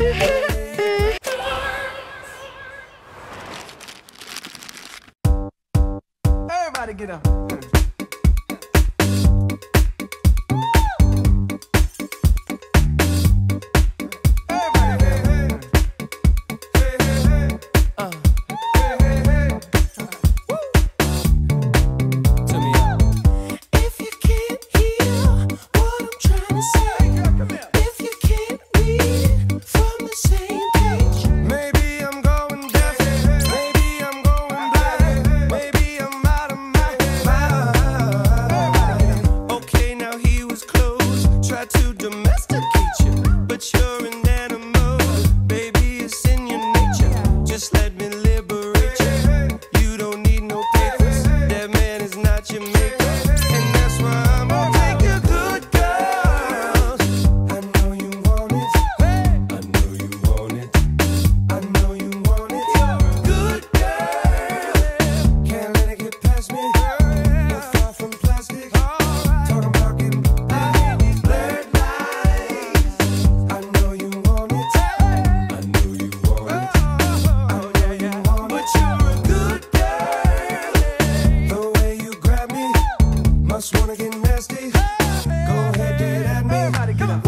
Everybody get up. to domesticate you, but you're in. Just wanna get nasty. Go ahead, get at me.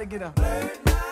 gotta get up.